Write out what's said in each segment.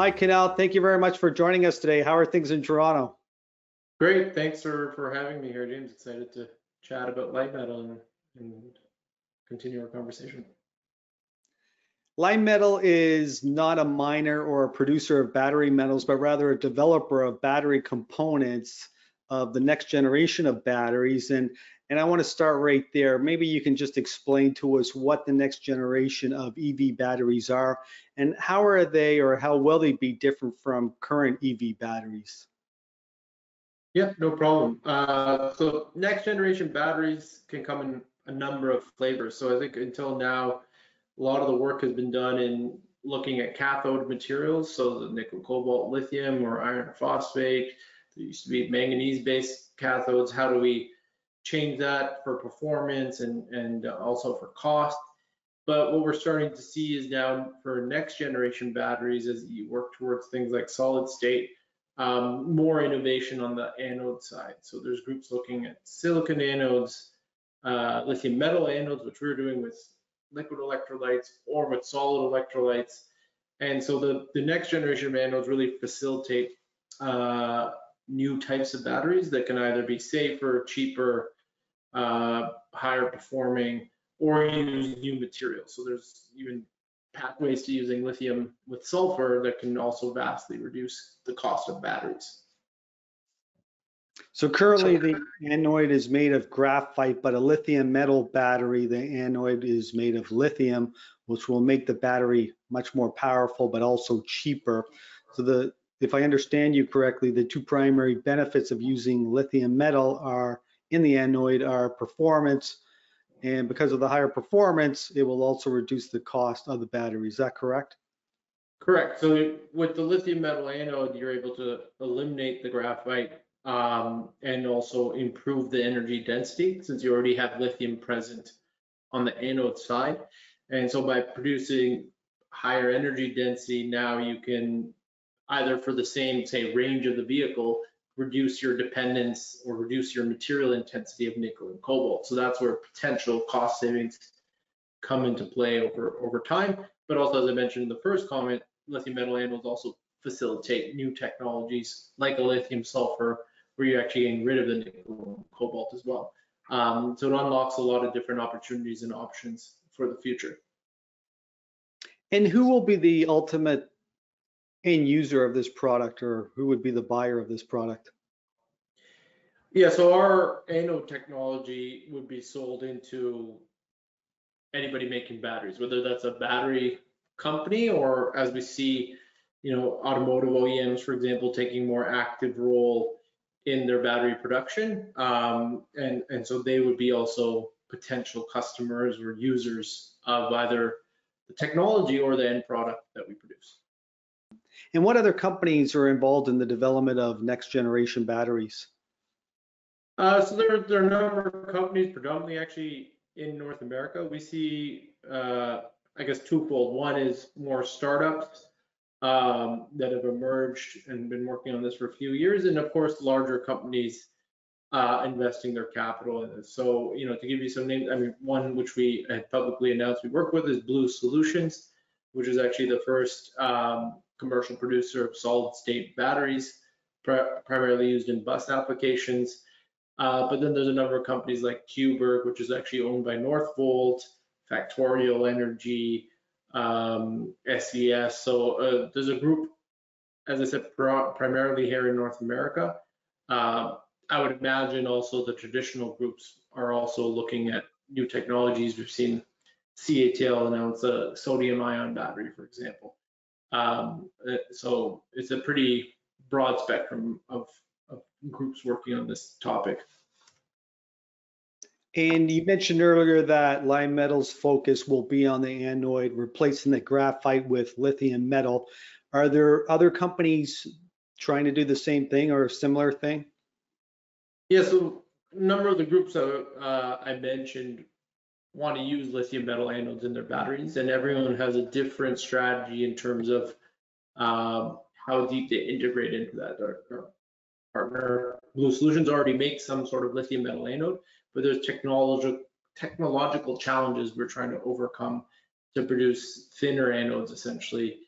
Hi, Kunal. Thank you very much for joining us today. How are things in Toronto? Great. Thanks for, for having me here, James. Excited to chat about Li-Metal and, and continue our conversation. Li-Metal is not a miner or a producer of battery metals, but rather a developer of battery components of the next generation of batteries. And, and I want to start right there. Maybe you can just explain to us what the next generation of EV batteries are and how are they or how will they be different from current EV batteries? Yeah, no problem. Uh, so next generation batteries can come in a number of flavors. So I think until now, a lot of the work has been done in looking at cathode materials, so the nickel, cobalt, lithium, or iron phosphate. There used to be manganese-based cathodes. How do we change that for performance and, and also for cost? But what we're starting to see is now for next generation batteries, as you work towards things like solid state, um, more innovation on the anode side. So there's groups looking at silicon anodes, uh, lithium metal anodes, which we're doing with liquid electrolytes or with solid electrolytes. And so the, the next generation of anodes really facilitate uh, new types of batteries that can either be safer, cheaper, uh, higher performing, or use new materials. So there's even pathways to using lithium with sulfur that can also vastly reduce the cost of batteries. So currently the anode is made of graphite, but a lithium metal battery, the anode is made of lithium, which will make the battery much more powerful, but also cheaper. So the, if I understand you correctly, the two primary benefits of using lithium metal are in the anode are performance, and because of the higher performance, it will also reduce the cost of the battery. Is that correct? Correct. So with the lithium metal anode, you're able to eliminate the graphite um, and also improve the energy density since you already have lithium present on the anode side. And so by producing higher energy density, now you can either for the same, say, range of the vehicle, reduce your dependence or reduce your material intensity of nickel and cobalt. So that's where potential cost savings come into play over, over time. But also, as I mentioned in the first comment, lithium metal anodes also facilitate new technologies like a lithium sulfur where you're actually getting rid of the nickel and cobalt as well. Um, so it unlocks a lot of different opportunities and options for the future. And who will be the ultimate end user of this product or who would be the buyer of this product? Yeah, so our anode technology would be sold into anybody making batteries, whether that's a battery company or as we see, you know, automotive OEMs, for example, taking more active role in their battery production. Um, and, and so they would be also potential customers or users of either the technology or the end product that we produce. And what other companies are involved in the development of next generation batteries? Uh, so there, there are a number of companies, predominantly actually in North America. We see, uh, I guess, twofold. One is more startups um, that have emerged and been working on this for a few years, and of course, larger companies uh, investing their capital in this. So, you know, to give you some names, I mean, one which we had publicly announced we work with is Blue Solutions, which is actually the first um, commercial producer of solid state batteries, pr primarily used in bus applications. Uh, but then there's a number of companies like Cuberg, which is actually owned by Northvolt, Factorial Energy, um, SES. So uh, there's a group, as I said, primarily here in North America. Uh, I would imagine also the traditional groups are also looking at new technologies. We've seen CATL announce a sodium ion battery, for example. Um, so it's a pretty broad spectrum of, of groups working on this topic. And you mentioned earlier that Li-Metal's focus will be on the anode, replacing the graphite with lithium metal. Are there other companies trying to do the same thing or a similar thing? Yeah, so a number of the groups that uh, I mentioned want to use lithium metal anodes in their batteries, and everyone has a different strategy in terms of um, how deep they integrate into that. Our, our partner Blue Solutions already makes some sort of lithium metal anode, but there's technological technological challenges we're trying to overcome to produce thinner anodes essentially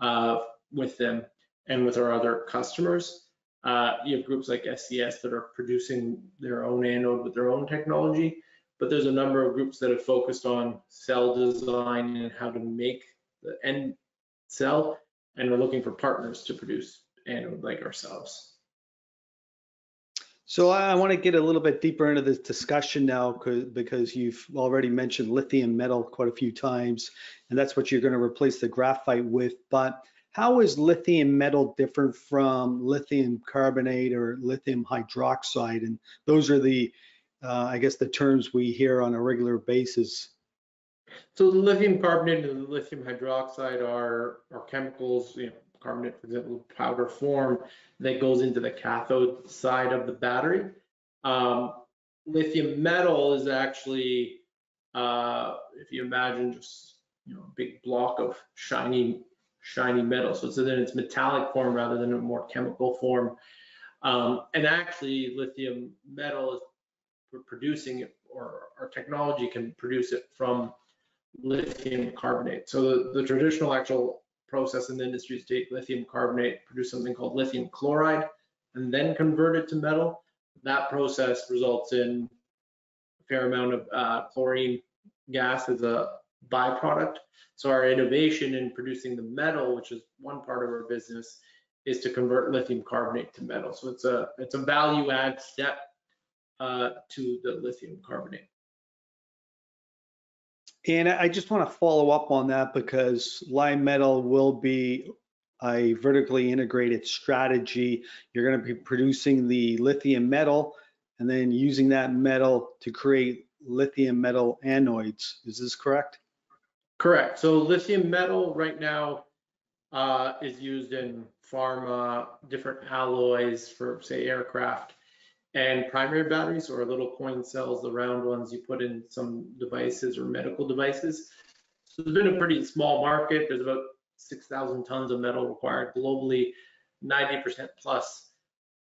uh, with them and with our other customers. Uh, you have groups like SES that are producing their own anode with their own technology, but there's a number of groups that have focused on cell design and how to make the end cell, and we're looking for partners to produce anode like ourselves. So I want to get a little bit deeper into this discussion now 'cause- because you've already mentioned lithium metal quite a few times, and that's what you're going to replace the graphite with. But how is lithium metal different from lithium carbonate or lithium hydroxide? And those are the, uh, I guess, the terms we hear on a regular basis. So the lithium carbonate and the lithium hydroxide are, are chemicals, you know, carbonate, for example, powder form that goes into the cathode side of the battery. Um, lithium metal is actually, uh, if you imagine just, you know, a big block of shiny, shiny metal. So it's in its metallic form rather than a more chemical form. Um, and actually lithium metal is producing it or our technology can produce it from lithium carbonate. So the, the traditional actual process in the industry is take lithium carbonate, produce something called lithium chloride, and then convert it to metal. That process results in a fair amount of uh, chlorine gas as a byproduct. So our innovation in producing the metal, which is one part of our business, is to convert lithium carbonate to metal. So it's a it's a value add step uh, to the lithium carbonate. And I just want to follow up on that because Li-Metal will be a vertically integrated strategy. You're going to be producing the lithium metal and then using that metal to create lithium metal anodes. Is this correct? Correct. So lithium metal right now uh, is used in pharma, different alloys for say aircraft and primary batteries or little coin cells, the round ones you put in some devices or medical devices. So there's been a pretty small market. There's about 6,000 tons of metal required globally, 90% plus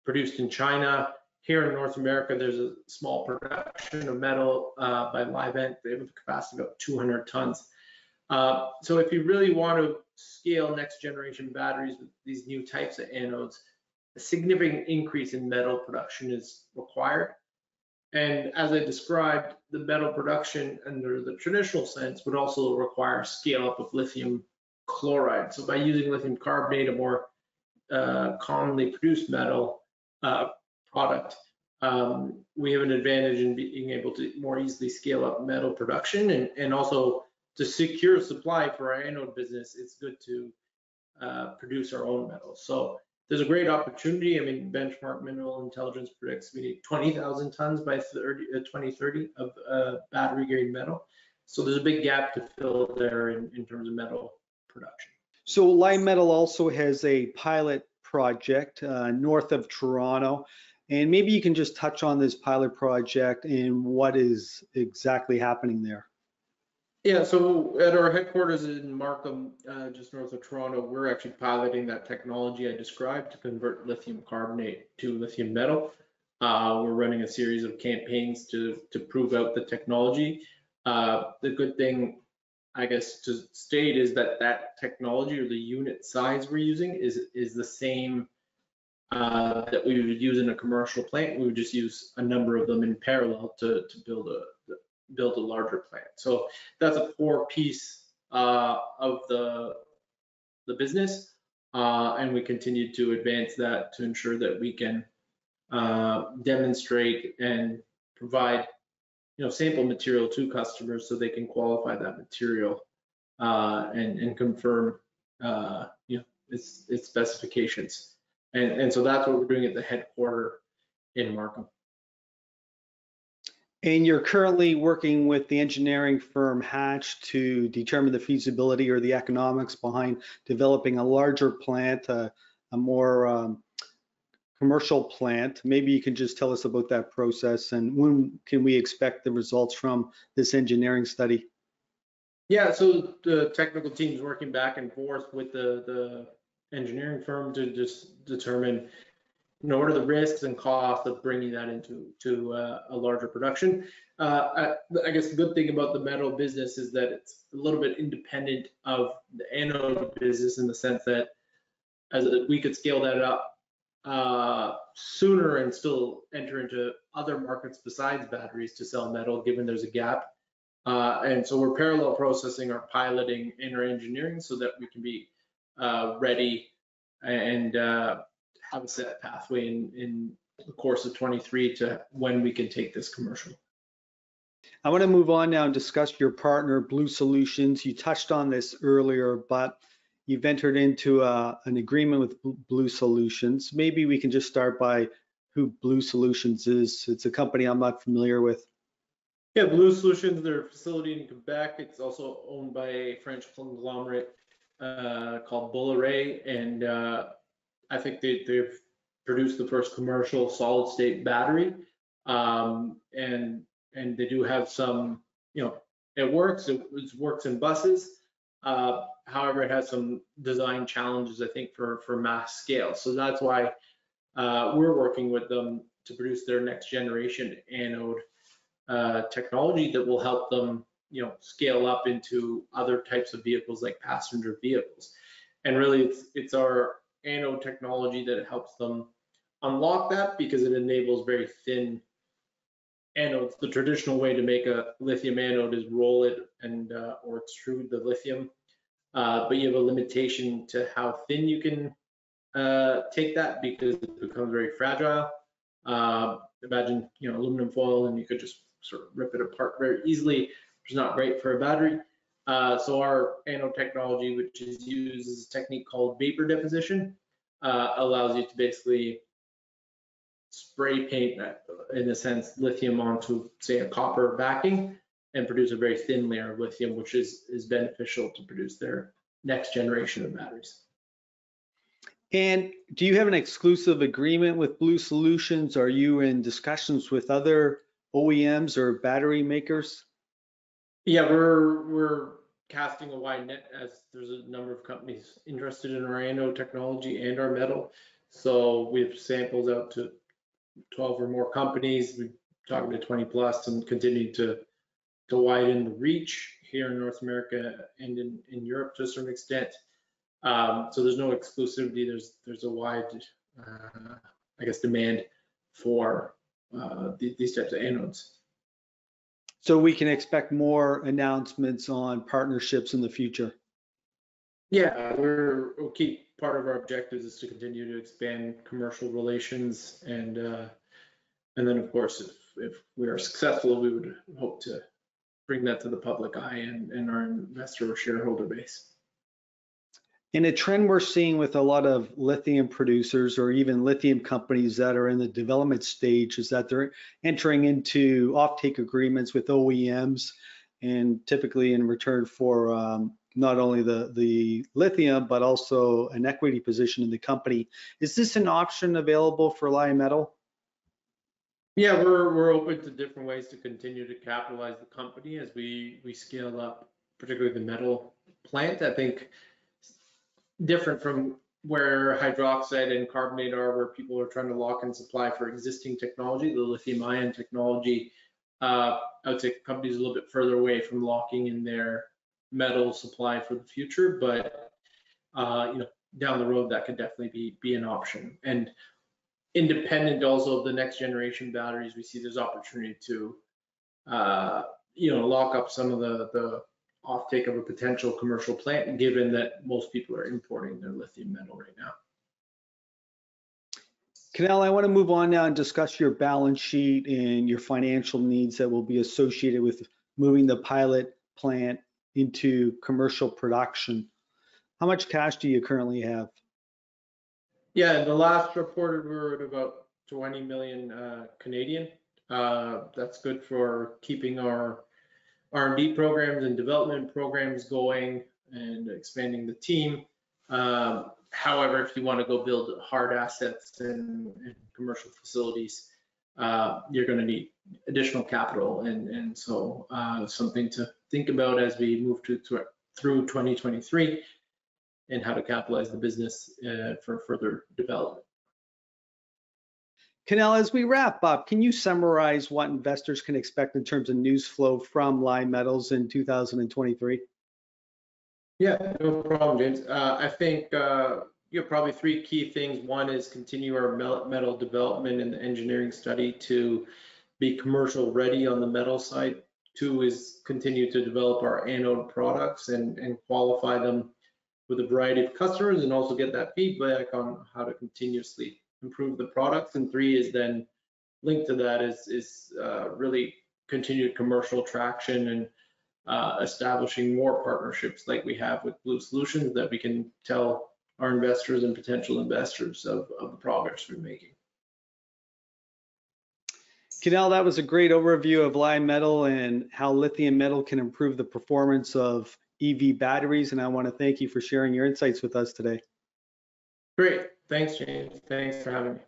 produced in China. Here in North America, there's a small production of metal uh, by Livent. They have a capacity of about 200 tons. Uh, so if you really want to scale next generation batteries with these new types of anodes, a significant increase in metal production is required. And as I described, the metal production under the traditional sense would also require scale up of lithium chloride. So by using lithium carbonate, a more uh, commonly produced metal uh, product, um, we have an advantage in being able to more easily scale up metal production and, and also to secure supply for our anode business, it's good to uh, produce our own metals. So there's a great opportunity. I mean, Benchmark Mineral Intelligence predicts we need 20,000 tons by 30, uh, 2030 of uh, battery grade metal. So there's a big gap to fill there in, in terms of metal production. So Li-Metal also has a pilot project uh, north of Toronto. And maybe you can just touch on this pilot project and what is exactly happening there. Yeah, so at our headquarters in Markham, uh, just north of Toronto, we're actually piloting that technology I described to convert lithium carbonate to lithium metal. Uh, we're running a series of campaigns to to prove out the technology. Uh, the good thing, I guess, to state is that that technology or the unit size we're using is is the same uh, that we would use in a commercial plant. We would just use a number of them in parallel to to build a build a larger plant. So that's a core piece uh, of the the business, uh, and we continue to advance that to ensure that we can uh, demonstrate and provide you know sample material to customers so they can qualify that material uh, and and confirm uh, you know its its specifications. And and so that's what we're doing at the headquarter in Markham. And you're currently working with the engineering firm Hatch to determine the feasibility or the economics behind developing a larger plant, a, a more um, commercial plant. Maybe you can just tell us about that process and when can we expect the results from this engineering study? Yeah, so the technical team is working back and forth with the, the engineering firm to just determine you know, what are the risks and costs of bringing that into to uh, a larger production? Uh, I, I, guess the good thing about the metal business is that it's a little bit independent of the anode business in the sense that as we could scale that up uh, sooner and still enter into other markets besides batteries to sell metal, given there's a gap. Uh, And so we're parallel processing our piloting and our engineering so that we can be uh, ready and uh, have a set pathway in, in the course of 23 to when we can take this commercial. I want to move on now and discuss your partner, Blue Solutions. You touched on this earlier, but you've entered into a, an agreement with Blue Solutions. Maybe we can just start by who Blue Solutions is. It's a company I'm not familiar with. Yeah, Blue Solutions, their facility in Quebec, it's also owned by a French conglomerate uh, called Bolloré, and uh, I think they, they've produced the first commercial solid state battery. Um, and, and they do have some, you know, it works, it, it works in buses. Uh, however, it has some design challenges, I think, for, for mass scale. So that's why uh, we're working with them to produce their next generation anode uh, technology that will help them, you know, scale up into other types of vehicles like passenger vehicles. And really, it's it's our anode technology that helps them unlock that because it enables very thin anodes. The traditional way to make a lithium anode is roll it and uh, or extrude the lithium, uh, but you have a limitation to how thin you can uh, take that because it becomes very fragile. Uh, imagine, you know, aluminum foil and you could just sort of rip it apart very easily, which is not great for a battery. Uh, so our anode technology, which is used is a technique called vapor deposition, uh, allows you to basically spray paint, in a sense, lithium onto, say, a copper backing and produce a very thin layer of lithium, which is, is beneficial to produce their next generation of batteries. And do you have an exclusive agreement with Blue Solutions? Are you in discussions with other OEMs or battery makers? Yeah, we're, we're casting a wide net as there's a number of companies interested in our anode technology and our metal. So we have samples out to 12 or more companies. We're talking to 20 plus and continuing to, to widen the reach here in North America and in, in Europe to a certain extent. Um, so there's no exclusivity. There's, there's a wide, uh, I guess, demand for uh, th- these types of anodes. So we can expect more announcements on partnerships in the future. Yeah, we're, we'll keep, part of our objectives is to continue to expand commercial relations and, uh, and then of course, if, if we are successful, we would hope to bring that to the public eye and, and our investor or shareholder base. And a trend we're seeing with a lot of lithium producers or even lithium companies that are in the development stage is that they're entering into offtake agreements with OEMs and typically in return for um, not only the, the lithium, but also an equity position in the company. Is this an option available for Li-Metal? Yeah, we're, we're open to different ways to continue to capitalize the company as we, we scale up, particularly the metal plant. I think different from where hydroxide and carbonate are, where people are trying to lock in supply for existing technology, the lithium ion technology. Uh, I would say companies a little bit further away from locking in their metal supply for the future, but uh, you know, down the road that could definitely be be an option. And independent also of the next generation batteries, we see there's opportunity to uh, you know lock up some of the the offtake of a potential commercial plant, given that most people are importing their lithium metal right now. Kunal, I want to move on now and discuss your balance sheet and your financial needs that will be associated with moving the pilot plant into commercial production. How much cash do you currently have? Yeah, the last reported we were at about 20 million uh, Canadian. Uh, that's good for keeping our R&D programs and development programs going and expanding the team. Um, however, if you want to go build hard assets and, and commercial facilities, uh, you're going to need additional capital, and and so uh, something to think about as we move to, through 2023 and how to capitalize the business uh, for further development. Kunal, as we wrap up, can you summarize what investors can expect in terms of news flow from Li-Metals in 2023? Yeah, no problem, James. Uh, I think uh, you know, probably three key things. One is continue our metal development and engineering study to be commercial ready on the metal side. Two is continue to develop our anode products and, and qualify them with a variety of customers and also get that feedback on how to continuously improve the products. And three is then linked to that is, is uh, really continued commercial traction and uh, establishing more partnerships like we have with Blue Solutions that we can tell our investors and potential investors of, of the progress we're making. Kunal, that was a great overview of Li Metal and how lithium metal can improve the performance of EV batteries. And I want to thank you for sharing your insights with us today. Great. Thanks, James. Thanks for having me.